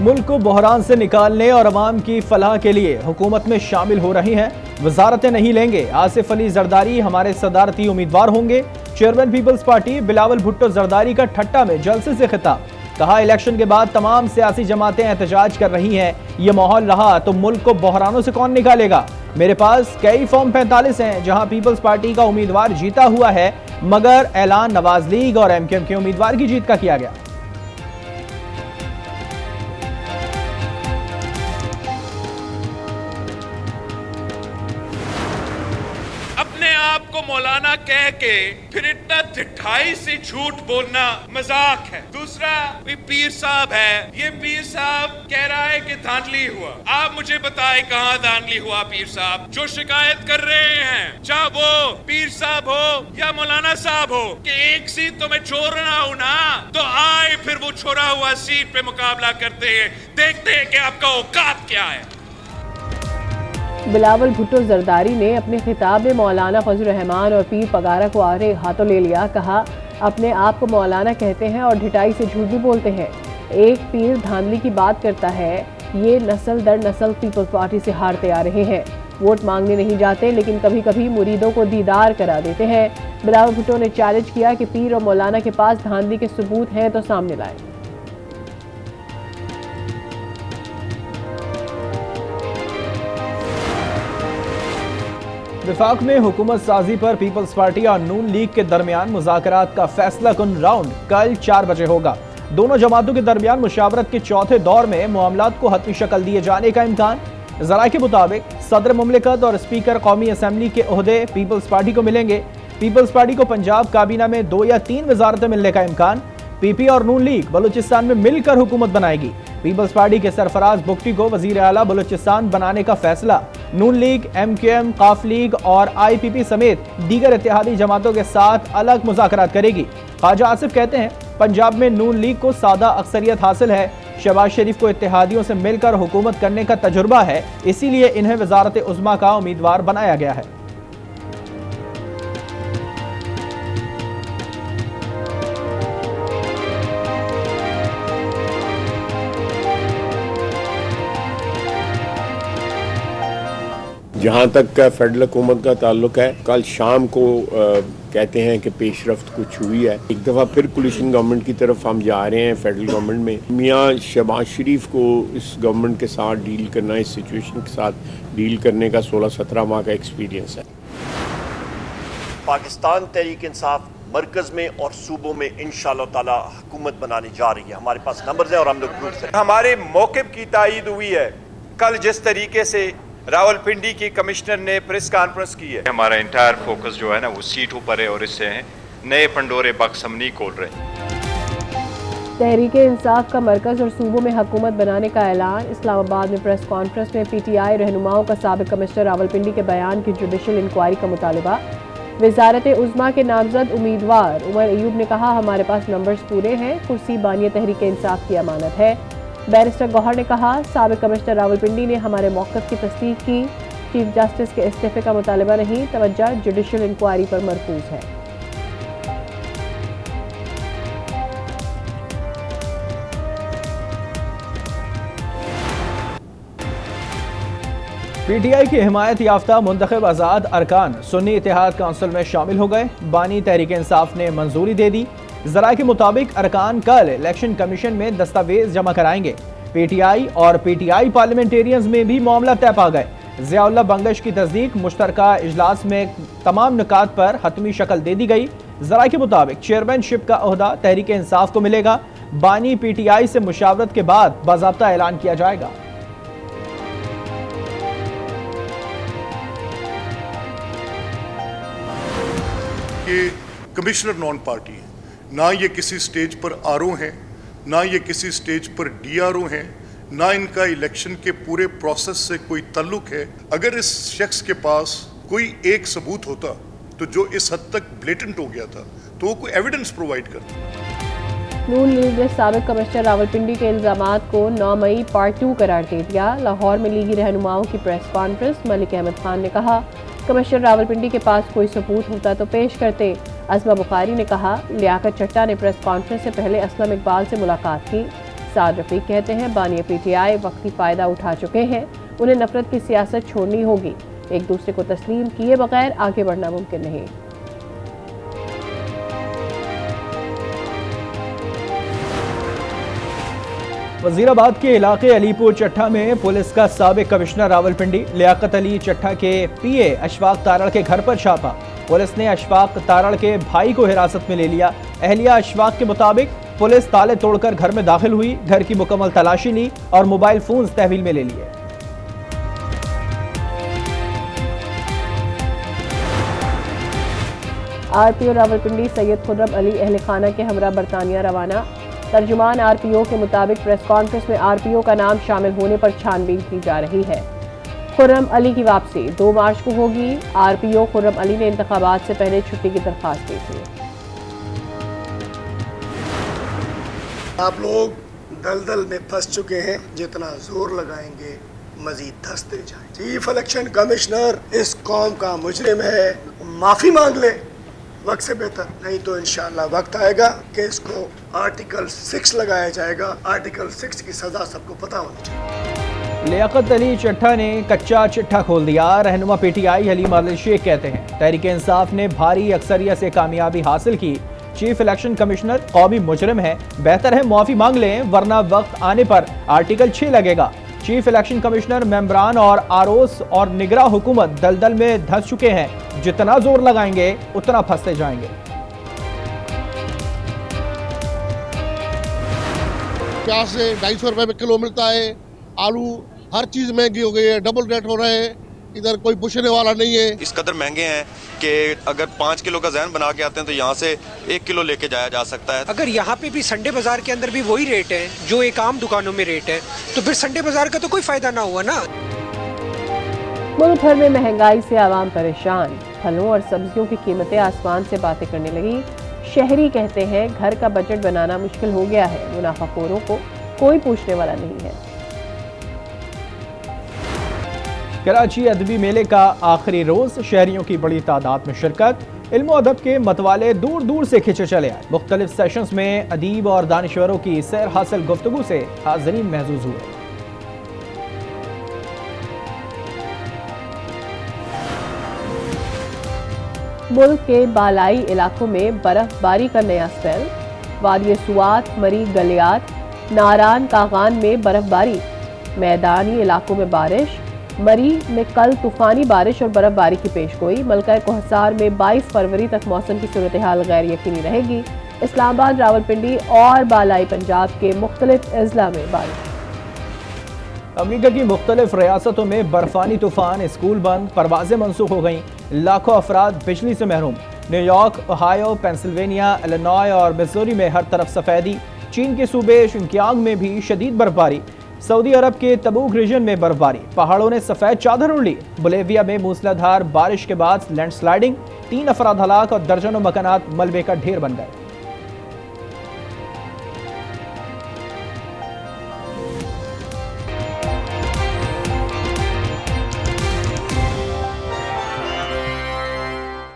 मुल्क को बहरान से निकालने और अवाम की फलाह के लिए हुकूमत में शामिल हो रही हैं। वजारतें नहीं लेंगे। आसिफ अली जरदारी हमारे सदारती उम्मीदवार होंगे। Chairman peoples party Bilawal Bhutto Zardari का ठट्टा में जलसे से खिताब। कहा, इलेक्शन के बाद तमाम सियासी जमातें एहतजाज कर रही हैं। ये माहौल रहा तो मुल्क को बहरानों से कौन निकालेगा? मेरे पास कई फॉर्म पैंतालीस हैं जहाँ पीपल्स पार्टी का उम्मीदवार जीता हुआ है, मगर ऐलान नवाज़ लीग और एमकेएम के उम्मीदवार की जीत का किया गया। कह के फिर इतना ढिठाई से झूठ बोलना मज़ाक है। दूसरा पीर साहब है। ये पीर साहब कह रहा है कि धांधली हुआ। आप मुझे बताएँ कहाँ धांधली हुआ पीर साहब? जो शिकायत कर रहे हैं। चाहे वो पीर साहब हो या मौलाना साहब हो, कि एक सीट तो मैं छोड़ रहा हूँ ना तो आए फिर वो छोड़ा हुआ सीट पे मुकाबला करते हैं। देखते हैं कि आपका औकात क्या है। बिलावल भुट्टो जरदारी ने अपने खिताब में मौलाना फजल रहमान और पीर पगारा को आरे हाथों ले लिया। कहा, अपने आप को मौलाना कहते हैं और ढिटाई से झूठ भी बोलते हैं। एक पीर धांधली की बात करता है, ये नस्ल दर नस्ल पीपल्स पार्टी से हारते आ रहे हैं। वोट मांगने नहीं जाते, लेकिन कभी कभी मुरीदों को दीदार करा देते हैं। बिलावल भुट्टो ने चैलेंज किया कि पीर और मौलाना के पास धांधली के सबूत हैं तो सामने लाएँ। विफाक में हुकूमत साजी पर पीपल्स पार्टी और नून लीग के दरमियान मुजाकरात का फैसला कन राउंड, कल चार बजे होगा। दोनों जमातों के दरमियान मुशावरत के चौथे दौर में मामला को हतमी शक्ल दिए जाने का इम्कान। जरा के मुताबिक, सदर ममलिकत और स्पीकर कौमी असम्बली के अहदे पीपल्स पार्टी को मिलेंगे। पीपल्स पार्टी को पंजाब काबीना में दो या तीन वजारतें मिलने का इम्कान। पीपी और नून लीग बलूचिस्तान में मिलकर हुकूमत बनाएगी। पीपल्स पार्टी के सरफराज बुक्टी को वज़ीर अला बलूचिस्तान बनाने का फैसला। Noon League M Q M Qaf League और आई पी पी समेत दीगर इतिहादी जमातों के साथ अलग मुजाकर करेगी। ख्वाजा आसिफ कहते हैं, पंजाब में नून लीग को सादा अक्सरियत हासिल है। शहबाज शरीफ को इतिहादियों से मिलकर हुकूमत करने का तजुर्बा है, इसीलिए इन्हें वजारत उजमा का उम्मीदवार बनाया गया है। जहाँ तक का फेडरल हुकूमत का ताल्लुक है कल शाम को आ, कहते हैं कि पेशरफ कुछ हुई है। एक दफ़ा फिर कुलिशन गवर्नमेंट की तरफ़ हम जा रहे हैं फेडरल गवर्नमेंट में। मियाँ शबाज शरीफ को इस गवर्नमेंट के साथ डील करना इस सिचुएशन के साथ डील करने का सोलह सत्रह माह का एक्सपीरियंस है। पाकिस्तान तहरीक इंसाफ मरकज में और सूबों में इन ताला हुकूमत बनाने जा रही है। हमारे पास नंबर है और हम लोग हमारे मौके की तायद हुई है। कल जिस तरीके से रावलपिंडी की कमिश्नर ने प्रेस कॉन्फ्रेंस की है। हमारा इंटायर फोकस जो है ना वो सीटों पर है और इससे नए पंडोरे बक्स हम नहीं खोल रहे। तहरीक इंसाफ का मरकज और सूबों में हुकूमत बनाने का ऐलान इस्लामाबाद में प्रेस कॉन्फ्रेंस में पी टी आई रहनुमाओं का सबक कमिश्नर रावलपिंडी के बयान की जुडिशल इंक्वायरी का मुतालबा। वजारत उज़मा के नामजद उम्मीदवार उमर अयूब ने कहा हमारे पास नंबर्स पूरे हैं कुर्सी बानिय तहरीक इंसाफ की अमानत है। बैरिस्टर गौहर ने कहा सबक कमिश्नर रावलपिंडी ने हमारे मौक़ की तस्दीक की। चीफ जस्टिस के इस्तीफे का मुतालबा नहीं, तवज्जो जुडिशल इंक्वायरी पर मरकूज है। पी टी आई की हिमायत याफ्ता मुंतब आज़ाद अरकान सुन्नी इतिहाद काउंसिल में शामिल हो गए। बानी तहरीक इंसाफ ने मंजूरी दे दी। जरा के मुताबिक अरकान कल इलेक्शन कमीशन में दस्तावेज़ जमा कराएँगे। पीटीआई और पीटीआई पार्लियामेंटेरियंस में भी मामला तय पा गए। जियाउल्ला बंगश की तस्दीक मुश्तर इजलास में तमाम निकात पर हतमी शक्ल दे दी गई। जरा के मुताबिक चेयरमैनशिप का अहदा, तहरीक इंसाफ को मिलेगा। बानी पी टी आई से मुशावरत के बाद बाबा ऐलान किया जाएगा। कमिश्नर नॉन पार्टी है। ना ये किसी स्टेज पर आर हैं, ना ये किसी स्टेज पर डी हैं, ना इनका इलेक्शन के पूरे प्रोसेस से कोई ताल्लुक है। अगर इस शख्स के पास कोई एक सबूत होता तो जो इस हद तक ब्लेटेंट हो गया था तो वो कोई एविडेंस प्रोवाइड करता। नून लीग ने सबक कमिश्नर रावलपिंडी के इल्ज़ाम को नौ मई पार्ट टू करार दे दिया। लाहौर में लीगी रहनुमाओं की प्रेस कॉन्फ्रेंस मलिक अहमद खान ने कहा, कमिश्नर रावलपिंडी के पास कोई सबूत होता तो पेश करते। अजमा बुखारी ने कहा, लियाकत चट्टा ने प्रेस कॉन्फ्रेंस से पहले असलम इकबाल से मुलाकात की। साद रफीक कहते हैं, बानिया पीटीआई वक्ती फ़ायदा उठा चुके हैं, उन्हें नफरत की सियासत छोड़नी होगी। एक दूसरे को तस्लीम किए बगैर आगे बढ़ना मुमकिन नहीं। वजीराबाद के इलाके अलीपुर चट्ठा में पुलिस का सबक कमिश्नर रावलपिंडी, लियाकत अली चट्ठा के पीए अशफाक तारड़ के घर पर छापा। पुलिस ने अशफाक तारड़ के भाई को हिरासत में ले लिया। अहलिया अशफाक के मुताबिक पुलिस ताले तोड़कर घर में दाखिल हुई, घर की मुकम्मल तलाशी ली और मोबाइल फ़ोन तहवील में ले लिए। आरपीओ रावलपिंडी सैयद खुर्रम अली अहल खाना के हमरा बरतानिया रवाना। तर्जुमान आरपीओ के मुताबिक प्रेस कॉन्फ्रेंस में आरपीओ का नाम शामिल होने पर छानबीन की जा रही है। खुर्रम अली की वापसी, दो मार्च को होगी। आरपीओ खुर्रम अली ने इंतबात से पहले छुट्टी की दरख्वास्त दी थी। आप लोग दलदल में फंस चुके हैं, जितना ज़ोर लगाएँगे, मजीद धसते जाए। चीफ इलेक्शन कमिश्नर, इस कौम का मुजरिम है। माफ़ी मांग ले। वक्त से बेहतर। नहीं तो इंशाल्लाह वक्त आएगा कि इसको आर्टिकल सिक्स लगाया जाएगा। आर्टिकल सिक्स की सजा सबको पता होनी चाहिए। लियाकत अली चट्ठा ने कच्चा चिट्ठा खोल दिया। रहनुमा पीटीआई हलीम अली शेख कहते हैं, तहरीक इंसाफ ने भारी अक्सरियत से कामयाबी हासिल की। चीफ इलेक्शन कमिश्नर कौमी मुजरिम है। बेहतर है, मुआफी मांग लें, वरना वक्त आने पर आर्टिकल छह लगेगा। चीफ इलेक्शन कमिश्नर मेम्बरान और आरोस और निगरा हुकूमत दलदल में धस चुके हैं। जितना ज़ोर लगाएँगे, उतना फंसते जाएँगे। प्याज से ढाई सौ रुपये में किलो मिलता है। आलू हर चीज़ महँगी हो गई है डबल रेट हो रहे हैं। इधर कोई पूछने वाला नहीं है। इस कदर महँगे हैं कि अगर पाँच किलो का जहन बना के आते हैं तो यहाँ से एक किलो लेके जाया जा सकता है। अगर यहाँ पे भी संडे बाज़ार के अंदर भी वही रेट है जो एक आम दुकानों में रेट है तो फिर संडे बाज़ार का तो कोई फ़ायदा ना हुआ ना? मुल्क भर में महँगाई से आवाम परेशान। फलों और सब्जियों की कीमतें आसमान से बातें करने लगी। शहरी कहते हैं घर का बजट बनाना मुश्किल हो गया है। मुनाफाखोरों को कोई पूछने वाला नहीं है। कराची अदबी मेले का आखिरी रोज, शहरियों की बड़ी तादाद में शिरकत। इल्म अदब के मतवाले दूर दूर से खिंचे चले आए। मुख्तलिफ़ सेशंस में अदीब और दानश्वरों की सैर हासिल गुफ्तगु से हाजरीन महजूज हुए। मुल्क के बालाई इलाकों में बर्फबारी का नया स्पेल। वादी सुआत, मरी गलियात, नारान, कागान में बर्फबारी। मैदानी इलाकों में बारिश। मरी में कल तूफानी बारिश और बर्फबारी की पेश गोई। मलका कोहसार में 22 फरवरी तक मौसम की सूरत हाल गैर यकीनी रहेगी। इस्लामाबाद, रावलपिंडी और बालाई पंजाब के मुख्तलिफ़ अजला में बारिश। अमरीका की मुख्तलिफ़ रियासतों में बर्फानी तूफ़ान स्कूल बंद, परवाजें मनसूख हो गईं। लाखों अफराद बिजली से महरूम। New York Ohio, Pennsylvania, Illinois और मिजोरी में हर तरफ़ सफेदी। चीन के सूबे शिंकियांग में भी शदीद बर्फबारी। सऊदी अरब के तबूक रीजन में बर्फबारी। पहाड़ों ने सफ़ेद चादर उड़ ली। बुलेविया में मूसलाधार बारिश के बाद लैंडस्लाइडिंग तीन अफराध हलाक और दर्जनों मकानात मलबे का ढेर बन गए